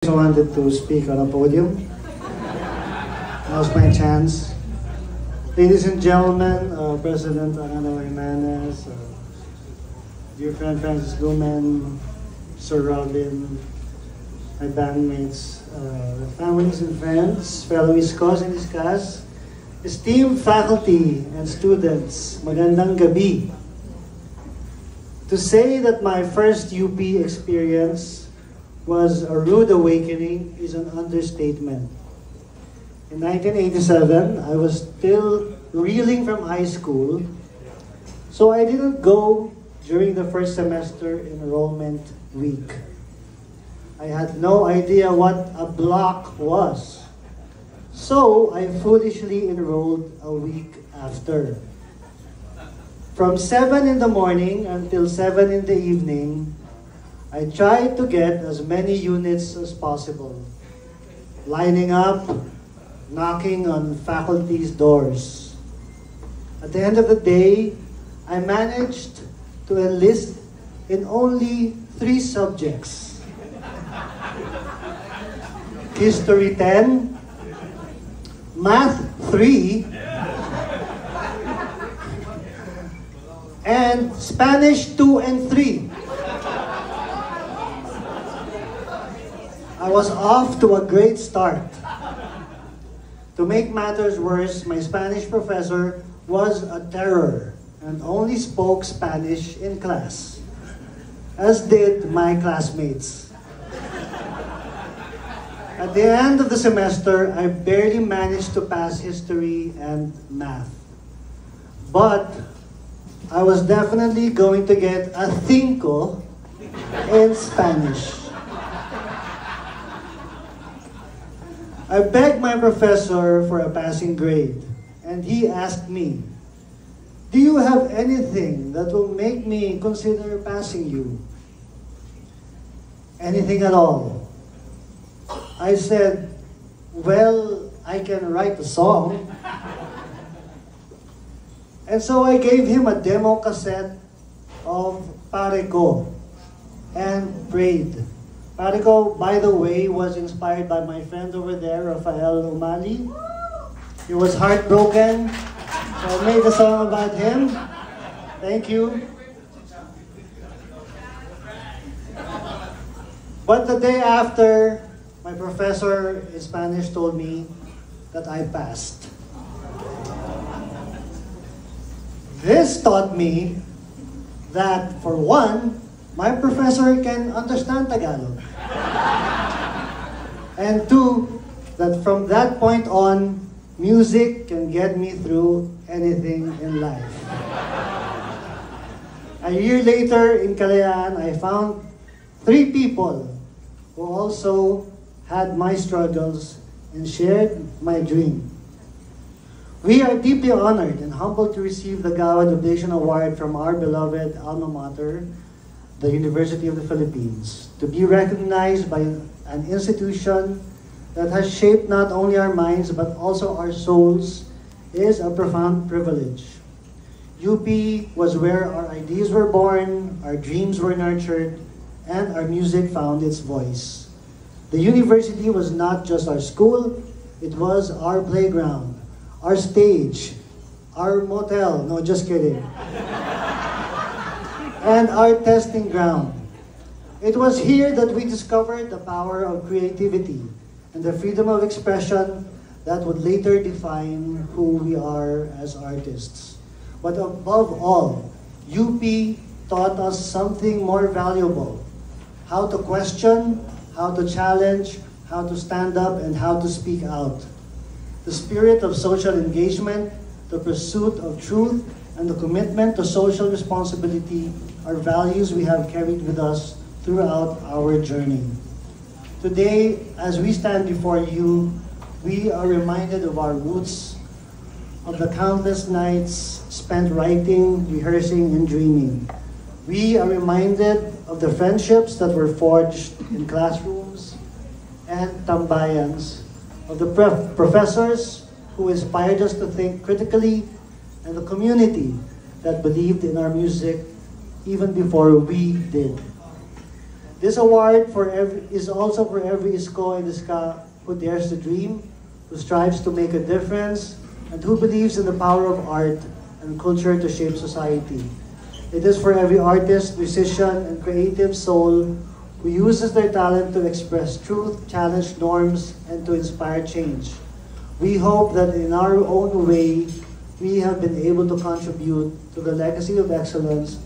I wanted to speak on a podium. Now's my chance. Ladies and gentlemen, uh, President Angelo Jimenez, uh, dear friend Francis Lumen, Sir Robin, my bandmates, uh, families and friends, fellow Iskos and Iskas, esteemed faculty and students, magandang gabi. To say that my first UP experience was a rude awakening is an understatement. In 1987, I was still reeling from high school, so I didn't go during the first semester enrollment week. I had no idea what a block was. So I foolishly enrolled a week after. From 7 in the morning until 7 in the evening, I tried to get as many units as possible, lining up, knocking on faculty's doors. At the end of the day, I managed to enlist in only three subjects. History 10, Math 3, and Spanish 2 and 3. I was off to a great start. To make matters worse, my Spanish professor was a terror and only spoke Spanish in class, as did my classmates. At the end of the semester, I barely managed to pass history and math. But I was definitely going to get a cinco in Spanish. I begged my professor for a passing grade, and he asked me, Do you have anything that will make me consider passing you? Anything at all? I said, Well, I can write a song. And so I gave him a demo cassette of Pare Ko and prayed. Pare Ko, by the way, was inspired by my friend over there, Rafael Umali. He was heartbroken, so I made a song about him. Thank you. But the day after, my professor in Spanish told me that I passed. This taught me that, for one, my professor can understand Tagalog. and two, that from that point on, music can get me through anything in life. A year later in Kalayaan, I found three people who also had my struggles and shared my dream. We are deeply honored and humbled to receive the Gawa Donation Award from our beloved alma mater, the University of the Philippines, to be recognized by an institution that has shaped not only our minds but also our souls is a profound privilege. UP was where our ideas were born, our dreams were nurtured, and our music found its voice. The university was not just our school, it was our playground, our stage, our motel, no, just kidding, and our testing ground. It was here that we discovered the power of creativity and the freedom of expression that would later define who we are as artists. But above all, UP taught us something more valuable, how to question, how to challenge, how to stand up, and how to speak out. The spirit of social engagement, the pursuit of truth, and the commitment to social responsibility are values we have carried with us throughout our journey. Today, as we stand before you, we are reminded of our roots, of the countless nights spent writing, rehearsing, and dreaming. We are reminded of the friendships that were forged in classrooms and tambayans, of the prof professors who inspired us to think critically, and the community that believed in our music even before we did. This award for every, is also for every Isko and Iska who dares to dream, who strives to make a difference, and who believes in the power of art and culture to shape society. It is for every artist, musician, and creative soul who uses their talent to express truth, challenge norms, and to inspire change. We hope that in our own way, we have been able to contribute to the legacy of excellence,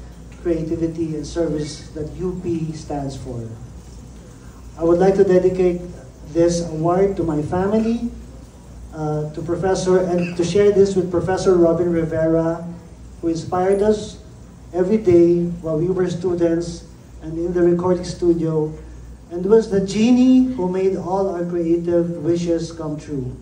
creativity, and service that UP stands for. I would like to dedicate this award to my family, uh, to Professor, and to share this with Professor Robin Rivera, who inspired us every day while we were students and in the recording studio, and was the genie who made all our creative wishes come true.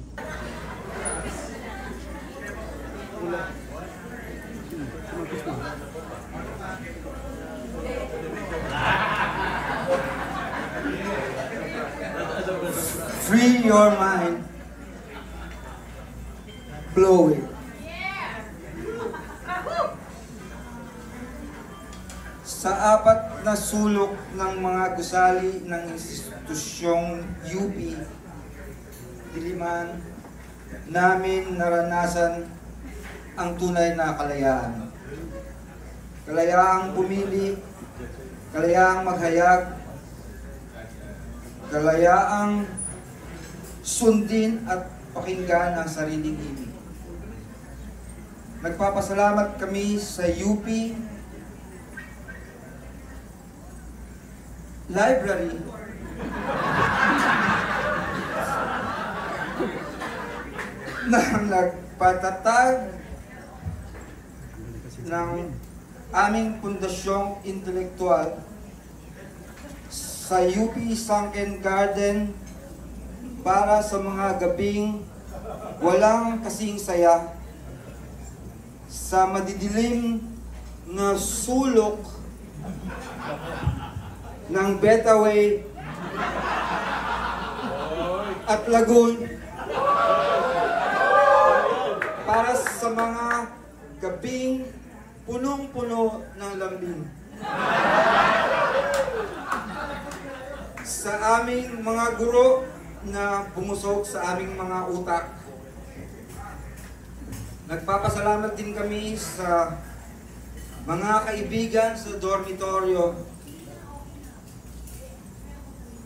Free your mind. Blow it. Sa apat na sulok ng mga gusali ng institusyong UP, Diliman, namin naranasan ang tunay na kalayaan. Kalayaang pumili, kalayaang maghayag, kalayaang sundin at pakinggan ang sariling ibig. Nagpapasalamat kami sa UP Library na nagpatatag ng aming pundasyong intelektual sa UP Sunken Garden para sa mga gabing walang kasing saya sa madidilim na sulok ng Betaway at Lagoon para sa mga gabing punong-puno ng lambing. Sa aming mga guro na bumusog sa aming mga utak. Nagpapasalamat din kami sa mga kaibigan sa dormitoryo.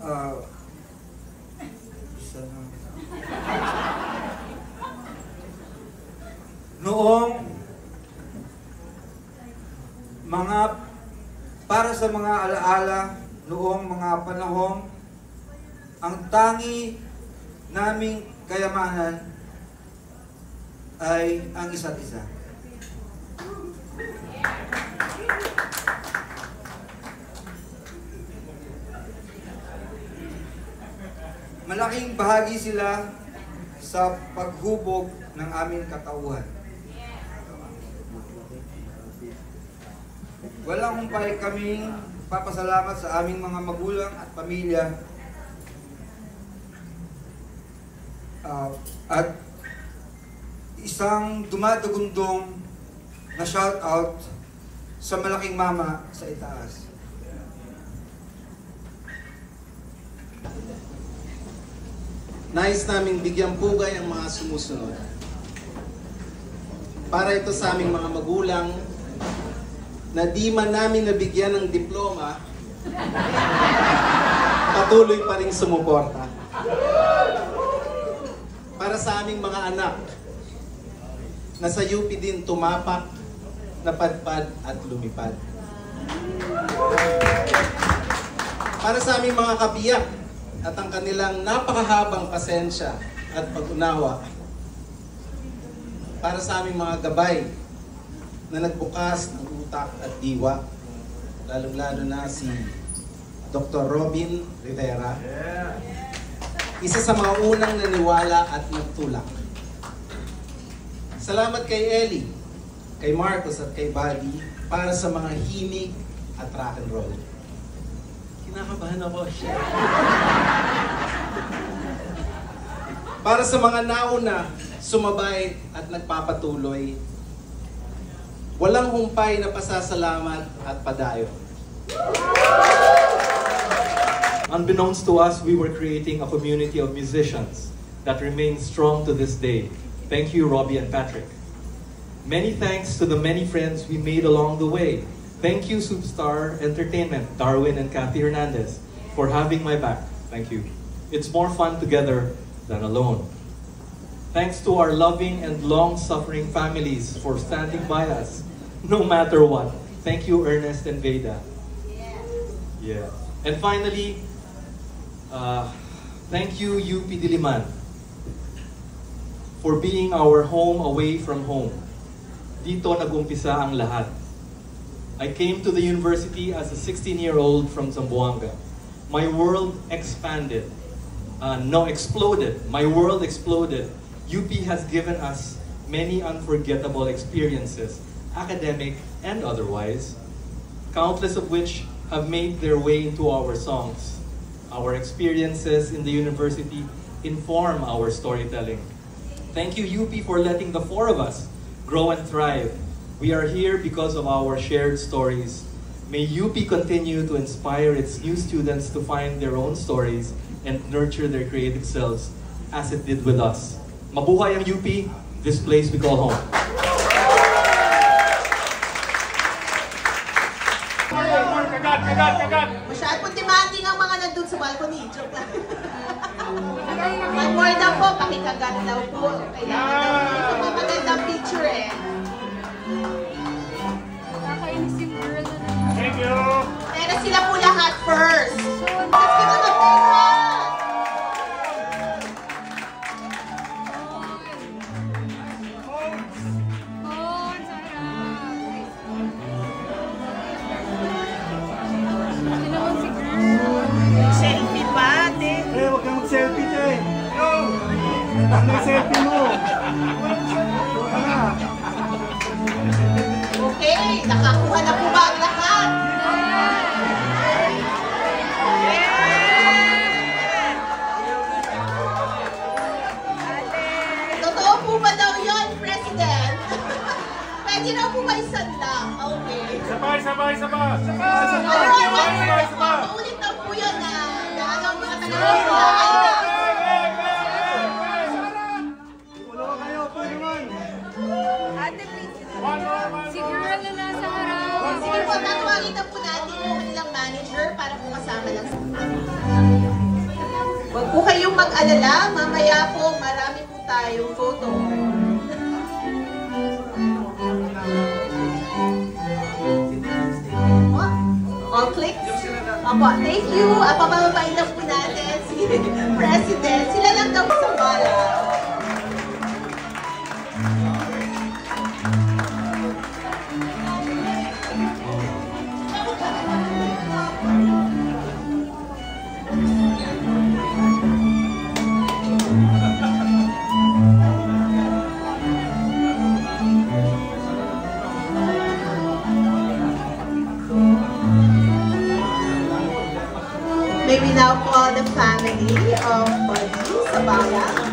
Na. Noong mga para sa mga alaala noong mga panahong ang tangi naming kayamanan ay ang isa't isa. Malaking bahagi sila sa paghubog ng aming katauhan. Walang humpay kaming papasalamat sa aming mga magulang at pamilya Ah, at isang dumadagundong na shout out sa malaking mama sa itaas. Nais naming bigyan pugay ang mga sumusunod. Para ito sa aming mga magulang na di man namin nabigyan ng diploma, patuloy pa rin sumuporta. Para sa aming mga anak na sa UP din tumapak, napadpad at lumipad. Para sa aming mga kabiyak at ang kanilang napakahabang pasensya at pag-unawa. Para sa aming mga gabay na nagbukas ng utak at diwa, lalong-lalo na si Dr. Robin Rivera, isa sa mga unang naniwala at nagtulak. Salamat kay Ellie, kay Marcos at kay Buddy para sa mga himig at rock and roll. Kinakabahan ako siya. Para sa mga nauna, sumabay at nagpapatuloy, walang humpay na pasasalamat at padayo. Unbeknownst to us, we were creating a community of musicians that remains strong to this day. Thank you, Robbie and Patrick. Many thanks to the many friends we made along the way. Thank you, Superstar Entertainment, Darwin and Kathy Hernandez, for having my back. Thank you. It's more fun together than alone. Thanks to our loving and long-suffering families for standing by us, no matter what. Thank you, Ernest and Veda. Yeah. And finally, uh, thank you, UP Diliman, for being our home away from home. Dito nagumpisa ang lahat. I came to the university as a 16-year-old from Zamboanga. My world expanded. Uh, no, exploded. My world exploded. UP has given us many unforgettable experiences, academic and otherwise, countless of which have made their way into our songs. Our experiences in the university inform our storytelling. Thank you, UP, for letting the four of us grow and thrive. We are here because of our shared stories. May UP continue to inspire its new students to find their own stories and nurture their creative selves as it did with us. Mabuhay ang UP, this place we call home. Sa balcony. Joke lang. One more daw po, pakikagat daw po. Kailangan daw po. Ito po magandang picture eh. Ano yung selfie mo? Okay, nakakuha na po ba ang lahat? Totoo po ba daw yun, President? Pwede raw po ba isanla? Okay. Sabay, sabay, sabay. Sabay, sabay, tayong photo. Oh, All clicks? Opo, thank you. Pabababain lang po natin si President. Now call the family of Buddy Zabala.